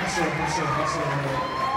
hustle, hustle, hustle.